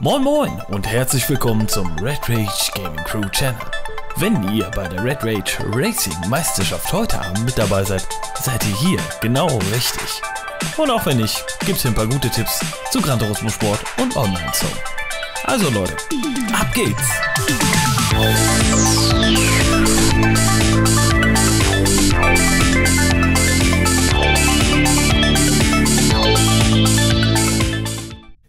Moin Moin und herzlich willkommen zum Red Rage Gaming Crew Channel. Wenn ihr bei der Red Rage Racing Meisterschaft heute Abend mit dabei seid, seid ihr hier genau richtig. Und auch wenn nicht, gibt's hier ein paar gute Tipps zu Gran Turismo Sport und Online Zone. Also Leute, ab geht's!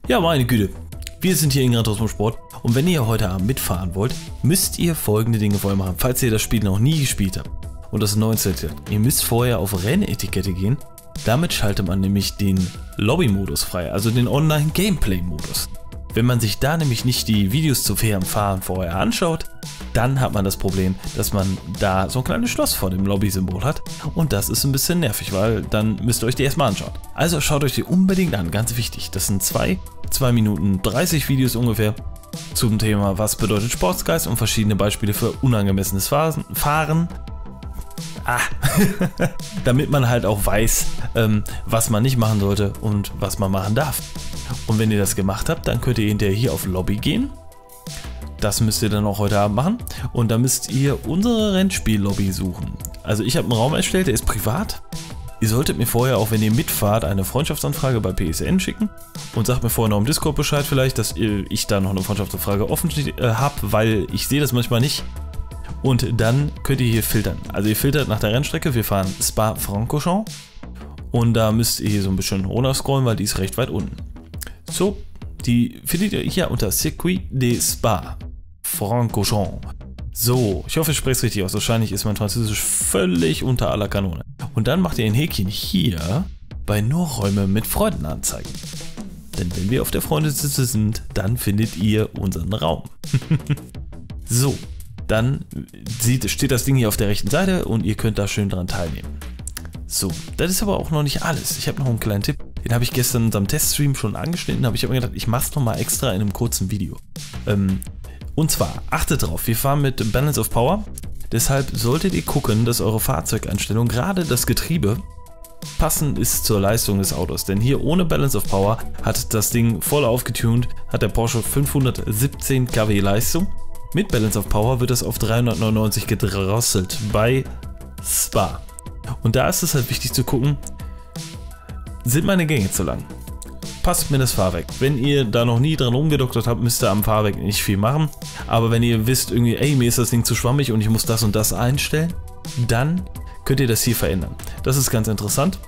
Ja, meine Güte. Wir sind hier in Gran Turismo Sport und wenn ihr heute Abend mitfahren wollt, müsst ihr folgende Dinge vorher machen, falls ihr das Spiel noch nie gespielt habt und das neu installiert. Ihr müsst vorher auf Rennetikette gehen. Damit schaltet man nämlich den Lobby-Modus frei, also den Online-Gameplay-Modus. Wenn man sich da nämlich nicht die Videos zu fairem Fahren vorher anschaut, dann hat man das Problem, dass man da so ein kleines Schloss vor dem Lobby-Symbol hat und das ist ein bisschen nervig, weil dann müsst ihr euch die erstmal anschauen. Also schaut euch die unbedingt an, ganz wichtig. Das sind zwei, zwei Minuten 30 Videos ungefähr zum Thema was bedeutet Sportsgeist und verschiedene Beispiele für unangemessenes Fahren. Ah, damit man halt auch weiß, ähm, was man nicht machen sollte und was man machen darf. Und wenn ihr das gemacht habt, dann könnt ihr hinterher hier auf Lobby gehen. Das müsst ihr dann auch heute Abend machen. Und da müsst ihr unsere Rennspiel-Lobby suchen. Also ich habe einen Raum erstellt, der ist privat. Ihr solltet mir vorher, auch wenn ihr mitfahrt, eine Freundschaftsanfrage bei PSN schicken und sagt mir vorher noch im Discord Bescheid vielleicht, dass ich da noch eine Freundschaftsanfrage offen äh, habe, weil ich sehe das manchmal nicht. Und dann könnt ihr hier filtern. Also ihr filtert nach der Rennstrecke. Wir fahren Spa-Francorchamps und da müsst ihr hier so ein bisschen runter scrollen, weil die ist recht weit unten. So, die findet ihr hier unter Circuit des Spa Francorchamps. So, ich hoffe, ich spreche es richtig aus. Wahrscheinlich ist mein Französisch völlig unter aller Kanone. Und dann macht ihr ein Häkchen hier bei nur Räume mit Freunden anzeigen. Denn wenn wir auf der Freundesitze sind, dann findet ihr unseren Raum. so, dann sieht, steht das Ding hier auf der rechten Seite und ihr könnt da schön dran teilnehmen. So, das ist aber auch noch nicht alles. Ich habe noch einen kleinen Tipp. Den habe ich gestern in unserem Teststream schon angeschnitten, aber ich habe mir gedacht, ich mache es nochmal extra in einem kurzen Video. Ähm, und zwar, achtet drauf, wir fahren mit Balance of Power. Deshalb solltet ihr gucken, dass eure Fahrzeugeinstellung, gerade das Getriebe, passend ist zur Leistung des Autos. Denn hier ohne Balance of Power hat das Ding voll aufgetunt, hat der Porsche 517 kW Leistung. Mit Balance of Power wird es auf 399 gedrosselt bei Spa. Und da ist es halt wichtig zu gucken, sind meine Gänge zu lang? Passt mir das Fahrwerk? Wenn ihr da noch nie dran rumgedoktert habt, müsst ihr am Fahrwerk nicht viel machen. Aber wenn ihr wisst, irgendwie, ey, mir ist das Ding zu schwammig und ich muss das und das einstellen, dann könnt ihr das hier verändern. Das ist ganz interessant.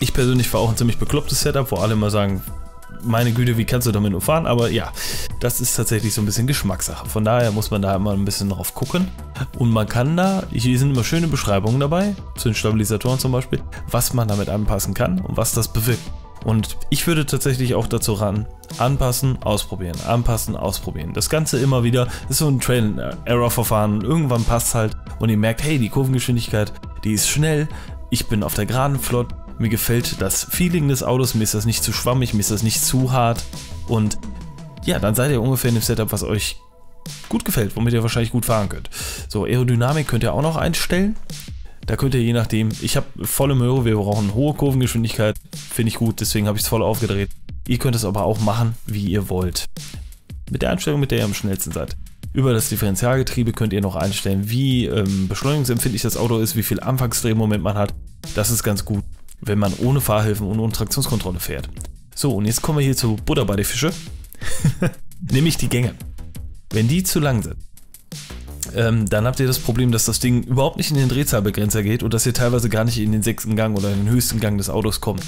Ich persönlich fahre auch ein ziemlich beklopptes Setup, wo alle immer sagen, meine Güte, wie kannst du damit nur fahren? Aber ja, das ist tatsächlich so ein bisschen Geschmackssache. Von daher muss man da immer ein bisschen drauf gucken. Und man kann da, hier sind immer schöne Beschreibungen dabei, zu den Stabilisatoren zum Beispiel, was man damit anpassen kann und was das bewirkt. Und ich würde tatsächlich auch dazu ran, anpassen, ausprobieren, anpassen, ausprobieren. Das Ganze immer wieder ist so ein Trail-Error-Verfahren. Irgendwann passt halt und ihr merkt, hey, die Kurvengeschwindigkeit, die ist schnell, ich bin auf der Geraden flott, mir gefällt das Feeling des Autos, mir ist das nicht zu schwammig, mir ist das nicht zu hart und ja, dann seid ihr ungefähr in dem Setup, was euch gut gefällt, womit ihr wahrscheinlich gut fahren könnt. So, Aerodynamik könnt ihr auch noch einstellen. Da könnt ihr je nachdem, ich habe volle Möhre, wir brauchen hohe Kurvengeschwindigkeit, finde ich gut, deswegen habe ich es voll aufgedreht. Ihr könnt es aber auch machen, wie ihr wollt. Mit der Einstellung, mit der ihr am schnellsten seid. Über das Differentialgetriebe könnt ihr noch einstellen, wie ähm, beschleunigungsempfindlich das Auto ist, wie viel Anfangsdrehmoment man hat. Das ist ganz gut wenn man ohne Fahrhilfen und ohne Traktionskontrolle fährt. So, und jetzt kommen wir hier zu Butter bei den Fische. Nämlich die Gänge. Wenn die zu lang sind, ähm, dann habt ihr das Problem, dass das Ding überhaupt nicht in den Drehzahlbegrenzer geht und dass ihr teilweise gar nicht in den sechsten Gang oder in den höchsten Gang des Autos kommt.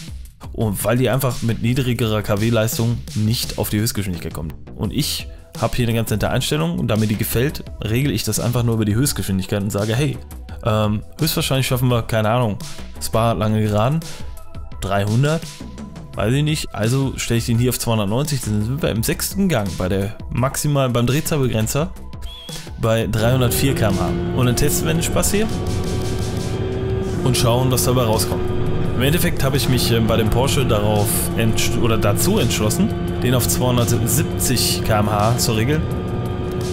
Und weil die einfach mit niedrigerer KW-Leistung nicht auf die Höchstgeschwindigkeit kommt. Und ich habe hier eine ganz nette Einstellung und da mir die gefällt, regle ich das einfach nur über die Höchstgeschwindigkeit und sage, hey, ähm, höchstwahrscheinlich schaffen wir, keine Ahnung, Spa lange geraden, 300, weiß ich nicht. Also stelle ich den hier auf 290, dann sind wir im sechsten Gang bei der maximal beim Drehzahlbegrenzer bei 304 km/h. Und dann testen wir den Spaß hier und schauen, was dabei rauskommt. Im Endeffekt habe ich mich ähm, bei dem Porsche darauf oder dazu entschlossen, den auf 270 km/h zu regeln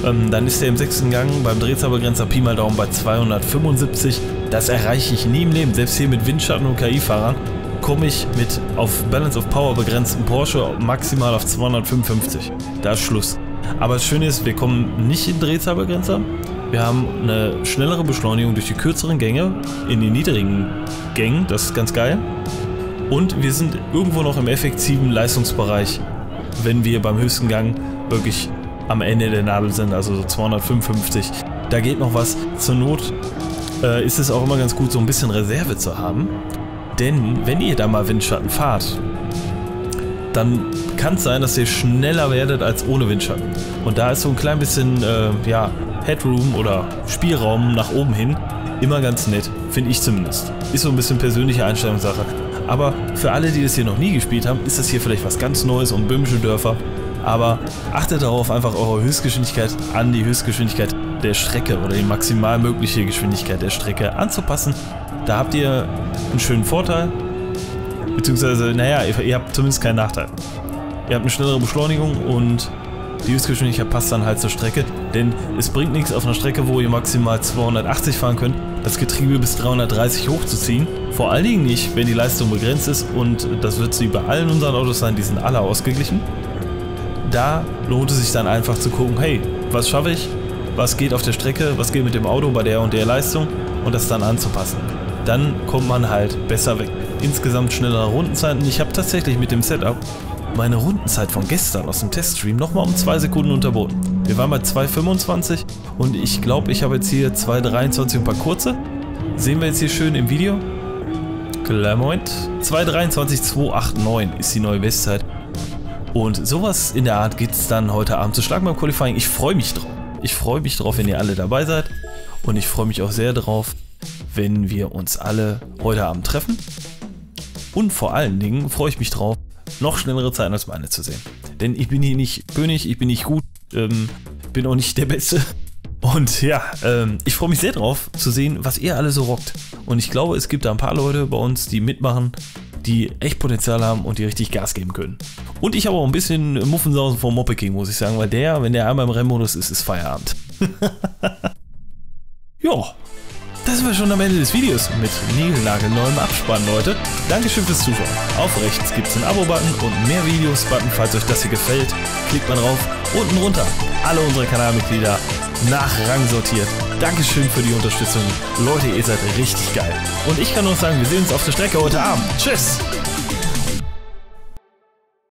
ähm, dann ist er im sechsten Gang beim Drehzahlbegrenzer Pi mal Daumen bei 275. Das erreiche ich nie im Leben, selbst hier mit Windschatten und KI-Fahrern. komme ich mit auf Balance of Power begrenzten Porsche maximal auf 255. Da ist Schluss. Aber das Schöne ist, wir kommen nicht in Drehzahlbegrenzer. Wir haben eine schnellere Beschleunigung durch die kürzeren Gänge in die niedrigen Gängen. Das ist ganz geil. Und wir sind irgendwo noch im effektiven Leistungsbereich, wenn wir beim höchsten Gang wirklich am Ende der Nadel sind, also so 255. Da geht noch was. Zur Not äh, ist es auch immer ganz gut, so ein bisschen Reserve zu haben. Denn wenn ihr da mal Windschatten fahrt, dann kann es sein, dass ihr schneller werdet als ohne Windschatten. Und da ist so ein klein bisschen äh, ja, Headroom oder Spielraum nach oben hin immer ganz nett, finde ich zumindest. Ist so ein bisschen persönliche Einstellungssache. Aber für alle, die das hier noch nie gespielt haben, ist das hier vielleicht was ganz Neues und böhmische Dörfer. Aber achtet darauf, einfach eure Höchstgeschwindigkeit an die Höchstgeschwindigkeit der Strecke oder die maximal mögliche Geschwindigkeit der Strecke anzupassen. Da habt ihr einen schönen Vorteil. Beziehungsweise, naja, ihr, ihr habt zumindest keinen Nachteil. Ihr habt eine schnellere Beschleunigung und die Höchstgeschwindigkeit passt dann halt zur Strecke. Denn es bringt nichts auf einer Strecke, wo ihr maximal 280 fahren könnt, das Getriebe bis 330 hochzuziehen. Vor allen Dingen nicht, wenn die Leistung begrenzt ist und das wird sie bei allen unseren Autos sein, die sind alle ausgeglichen. Da lohnt es sich dann einfach zu gucken, hey, was schaffe ich, was geht auf der Strecke, was geht mit dem Auto bei der und der Leistung und das dann anzupassen. Dann kommt man halt besser weg. Insgesamt schnellere Rundenzeiten. Ich habe tatsächlich mit dem Setup meine Rundenzeit von gestern aus dem Teststream nochmal um 2 Sekunden unterboten. Wir waren bei 2,25 und ich glaube, ich habe jetzt hier 2,23 ein paar kurze. Sehen wir jetzt hier schön im Video. Kleiner Moment. 2,23,289 ist die neue Bestzeit. Und sowas in der Art geht es dann heute Abend zu schlagen beim Qualifying. Ich freue mich drauf. Ich freue mich drauf, wenn ihr alle dabei seid. Und ich freue mich auch sehr drauf, wenn wir uns alle heute Abend treffen. Und vor allen Dingen freue ich mich drauf, noch schnellere Zeiten als meine zu sehen. Denn ich bin hier nicht König, ich bin nicht gut, ähm, bin auch nicht der Beste. Und ja, ähm, ich freue mich sehr drauf zu sehen, was ihr alle so rockt. Und ich glaube, es gibt da ein paar Leute bei uns, die mitmachen, die echt Potenzial haben und die richtig Gas geben können. Und ich habe auch ein bisschen Muffensausen vom Moppe King, muss ich sagen, weil der, wenn der einmal im Rennmodus ist, ist Feierabend. ja, das sind wir schon am Ende des Videos mit neuem Abspann, Leute. Dankeschön fürs Zuschauen. Auf rechts gibt es einen Abo-Button und mehr Videos-Button, falls euch das hier gefällt. Klickt mal drauf. Unten runter alle unsere Kanalmitglieder nach Rang sortiert. Dankeschön für die Unterstützung. Leute, ihr seid richtig geil. Und ich kann nur sagen, wir sehen uns auf der Strecke heute Abend. Tschüss!